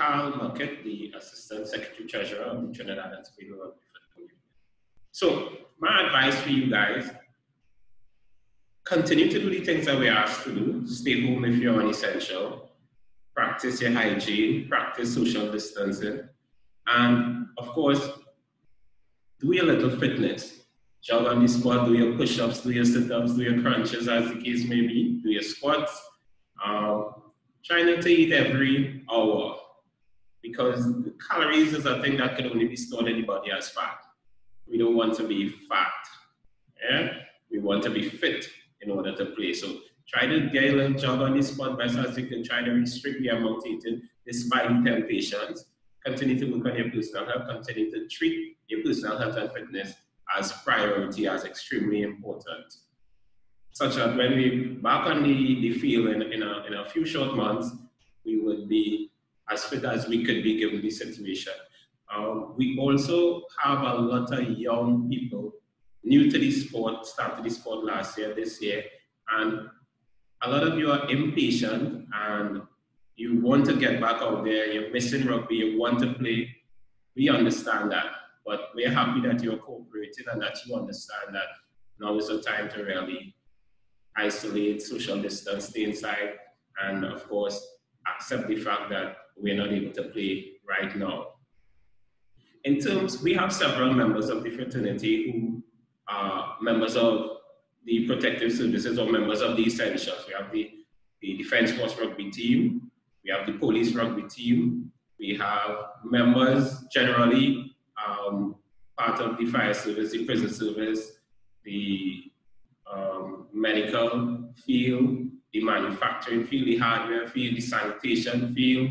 Al Muckette, the Assistant Secretary Treasurer of the Trinidad and Tobago Union. So my advice for you guys, continue to do the things that we are asked to do. Stay home if you're unessential. Practice your hygiene, practice social distancing. And of course, do your little fitness. Jog on the spot, do your push-ups, do your sit-ups, do your crunches as the case may be, do your squats. Um, try not to eat every hour because calories is a thing that can only be stored in the body as fat. We don't want to be fat. Yeah? We want to be fit in order to play. So try to get a little jog on the spot best as you can. Try to restrict the amount eaten despite the temptations. Continue to work on your personal health. Continue to treat your personal health and fitness as priority, as extremely important. Such that when we back on the, the field in, in, a, in a few short months, we would be as fit as we could be given this information. Um, we also have a lot of young people new to the sport, started the sport last year, this year, and a lot of you are impatient and you want to get back out there, you're missing rugby, you want to play. We understand that, but we're happy that you're cooperating and that you understand that now is the time to really isolate, social distance, stay inside, and of course, accept the fact that we're not able to play right now. In terms, we have several members of the fraternity who are members of the protective services or members of the essentials. We have the, the Defense Force rugby team, we have the police rugby team, we have members generally um, part of the fire service, the prison service, the um, medical field, the manufacturing field, the hardware field, the sanitation field,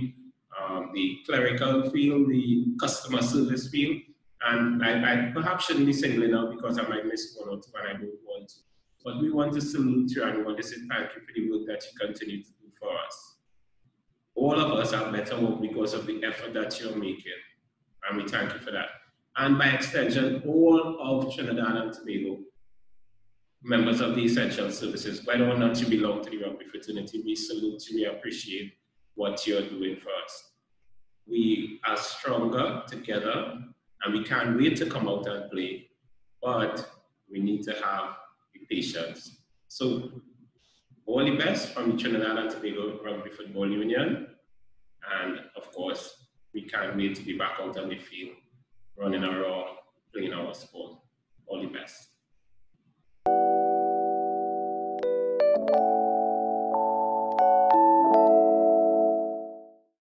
um, the clerical field, the customer service field. And I, I, perhaps shouldn't be singling out because I might miss one or two and I don't want to. But we want to salute you and we want to say thank you for the work that you continue to do for us. All of us are better off because of the effort that you're making. And we thank you for that. And by extension, all of Trinidad and Tobago, members of the essential services, whether or not you belong to the rugby fraternity, we salute you, we appreciate what you're doing for us. We are stronger together and we can't wait to come out and play, but we need to have the patience. So all the best from Trinidad and Tobago Rugby Football Union. And of course, we can't wait to be back out on the field, running around, playing our sport.